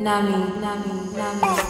Nami, Nami, Nami.